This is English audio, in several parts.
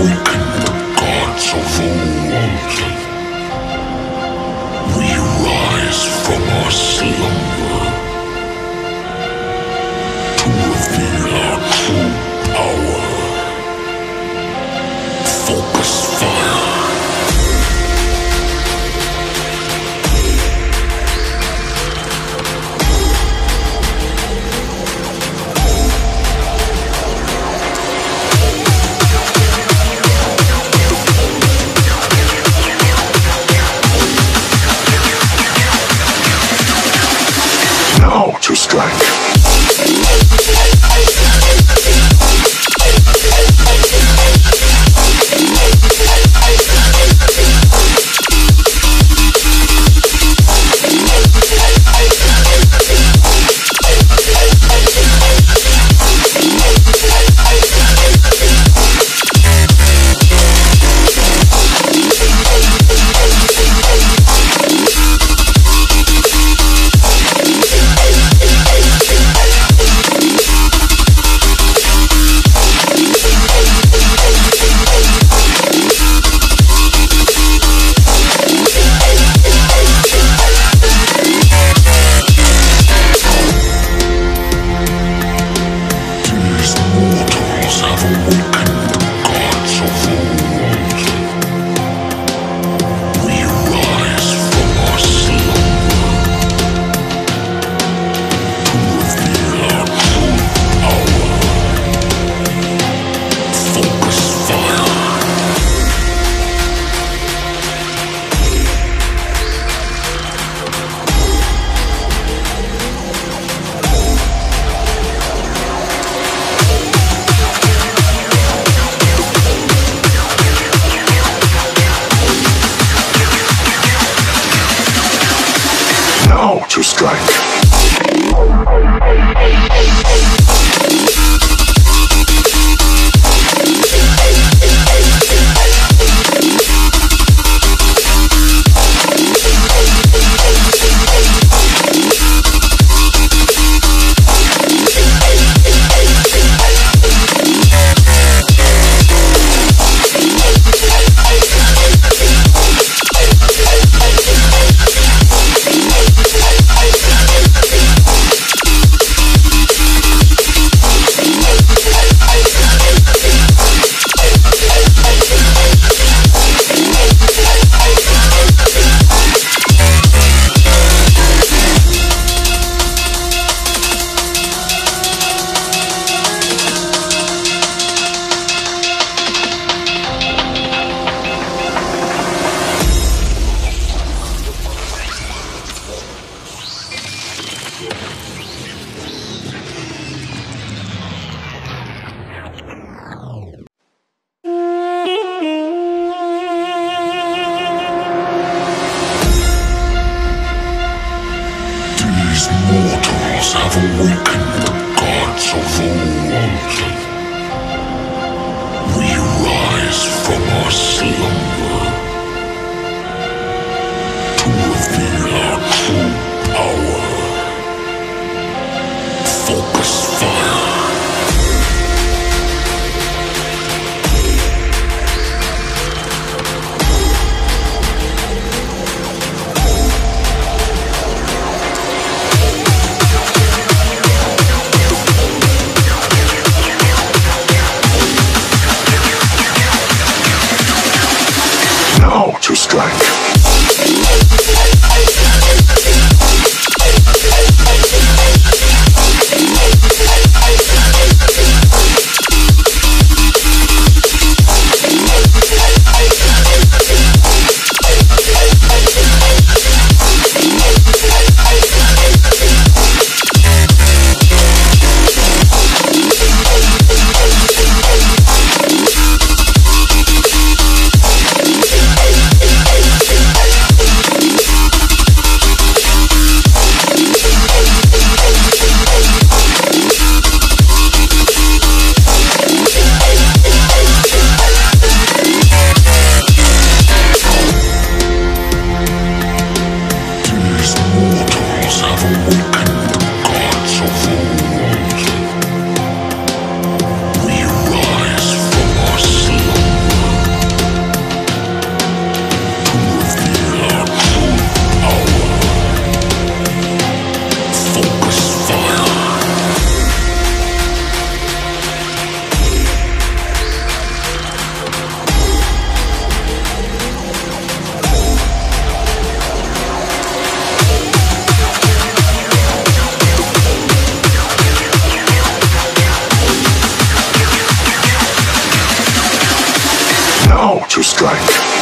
awaken strike.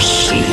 From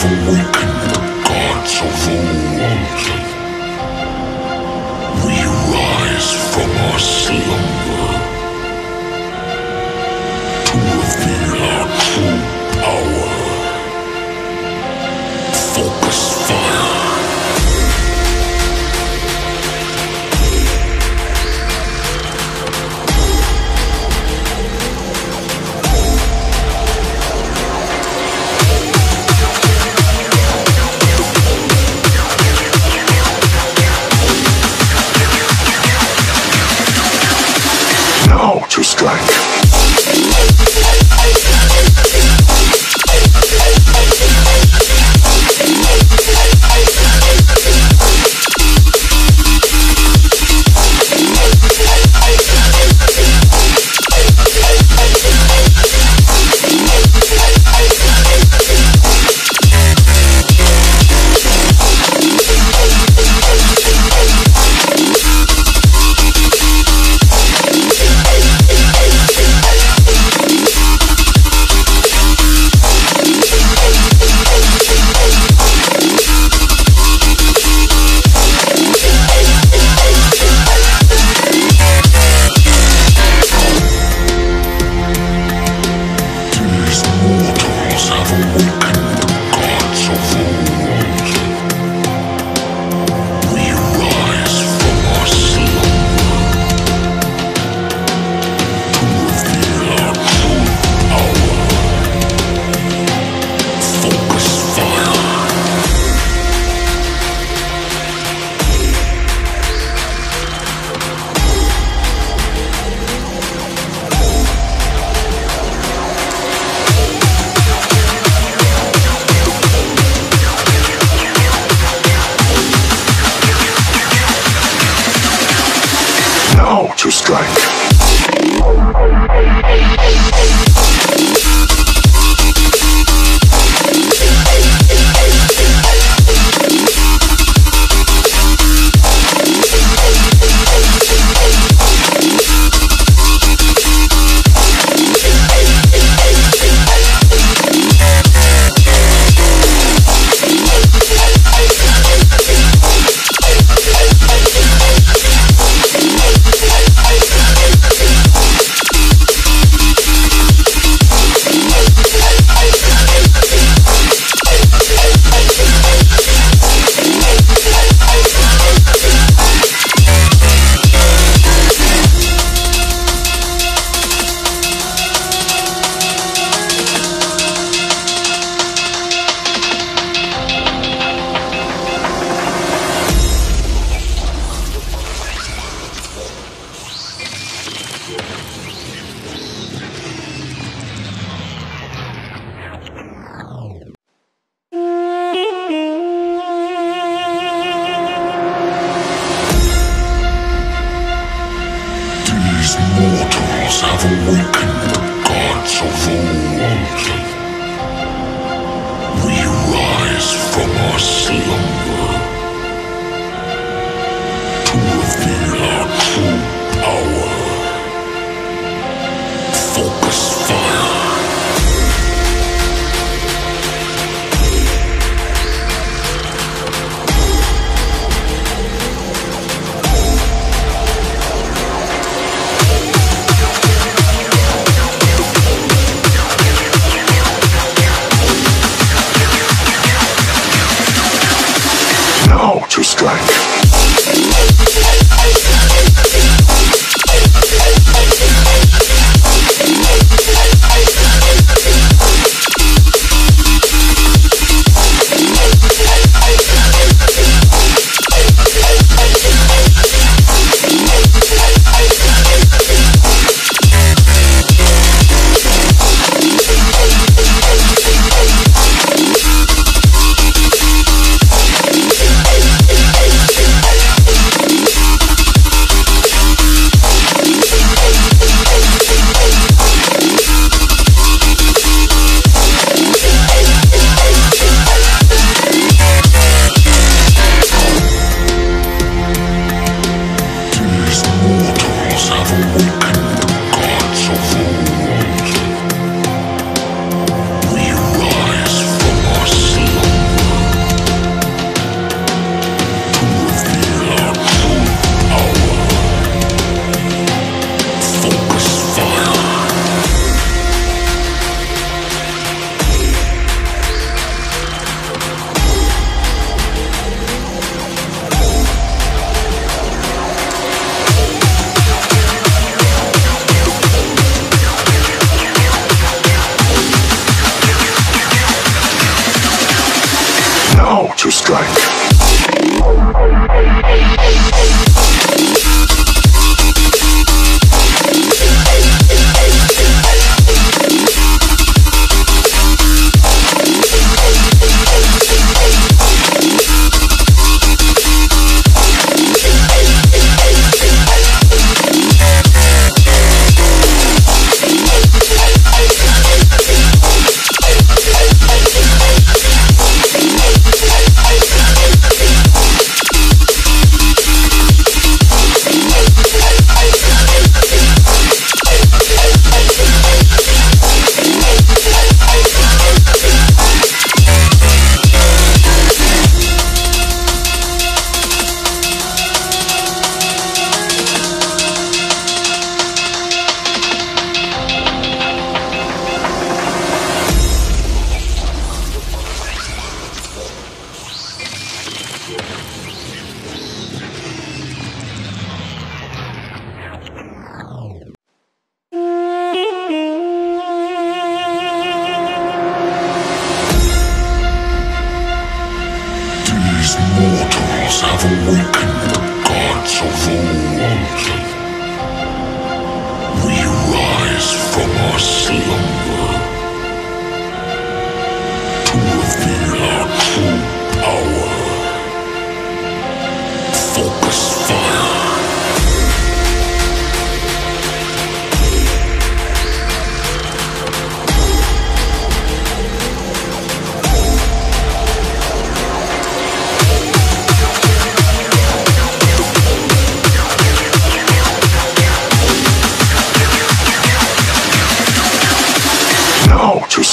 have awakened the gods of old.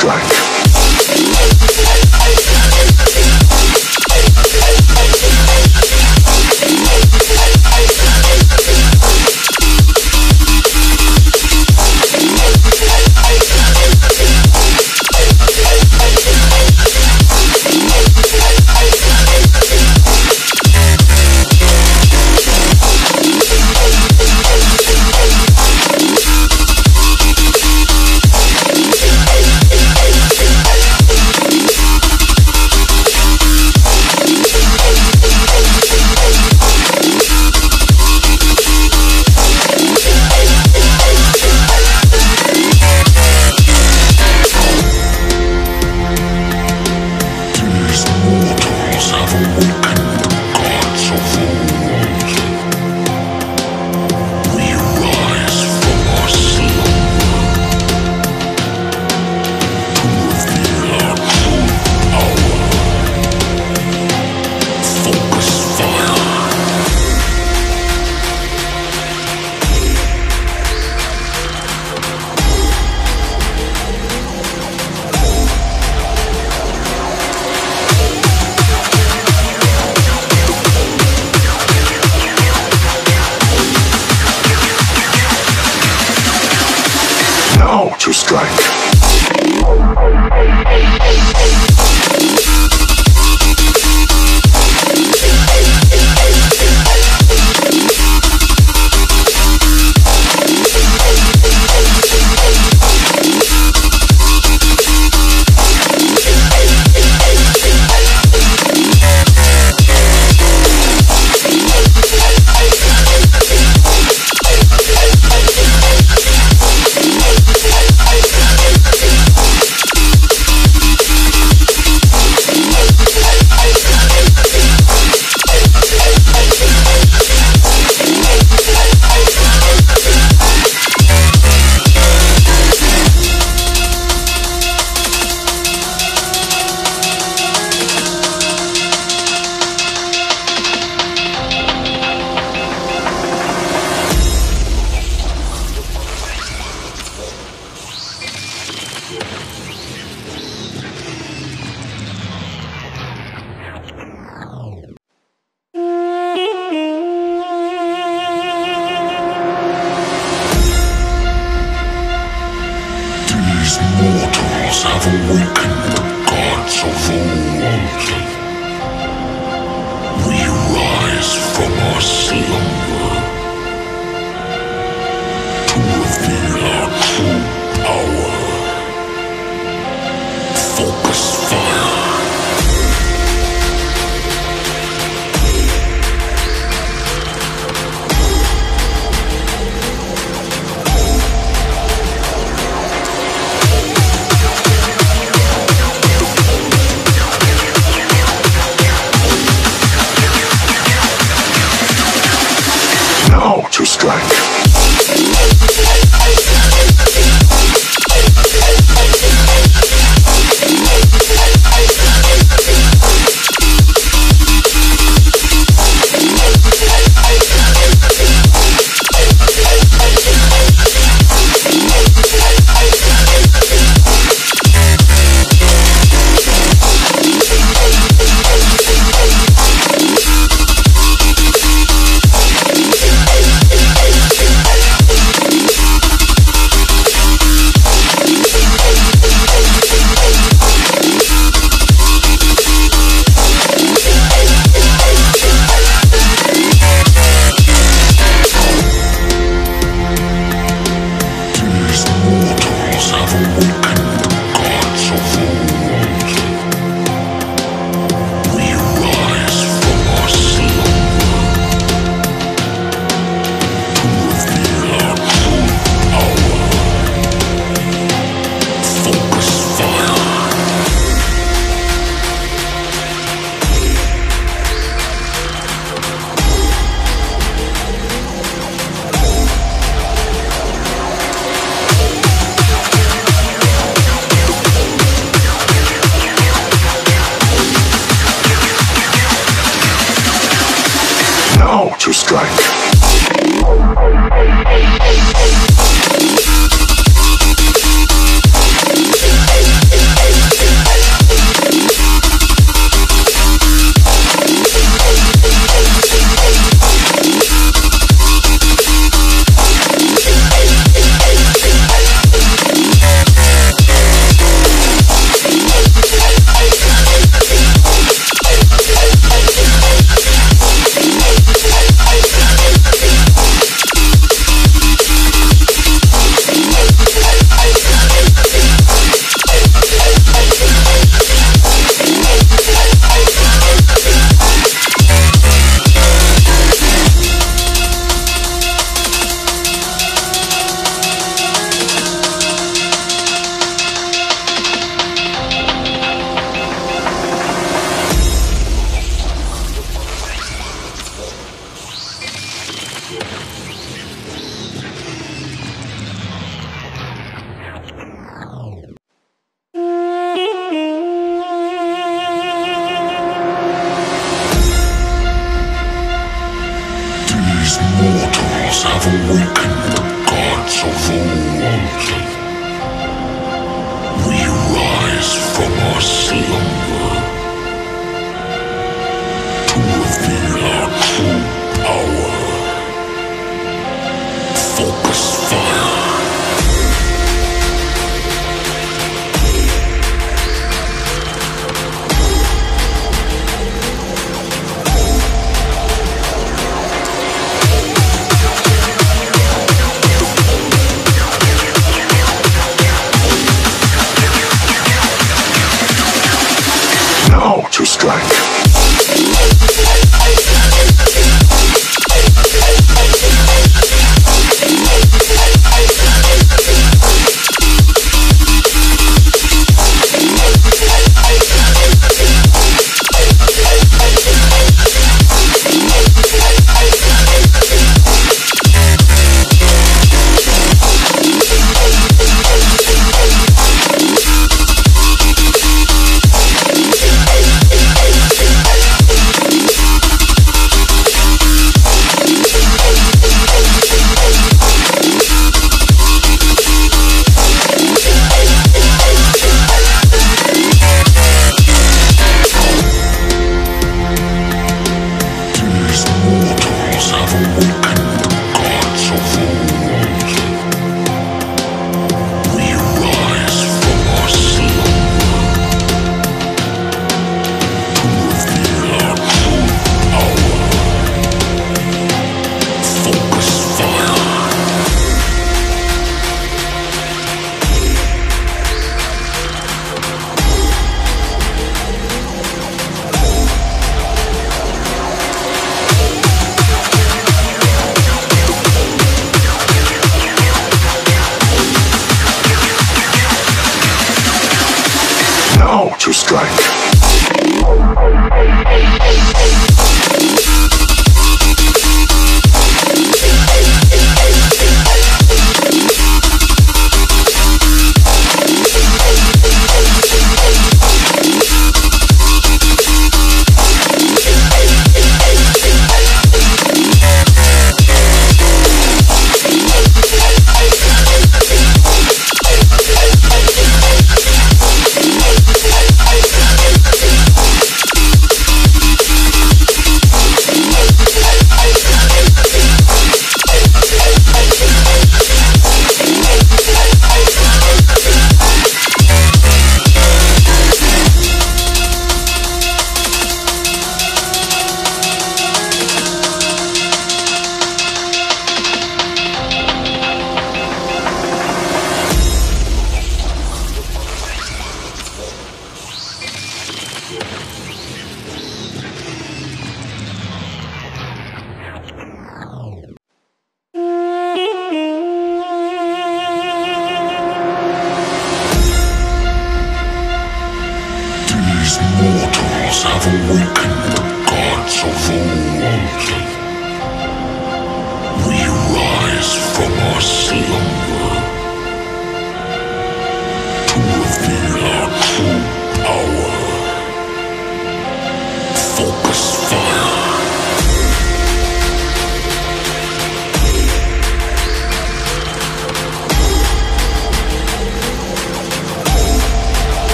Strike.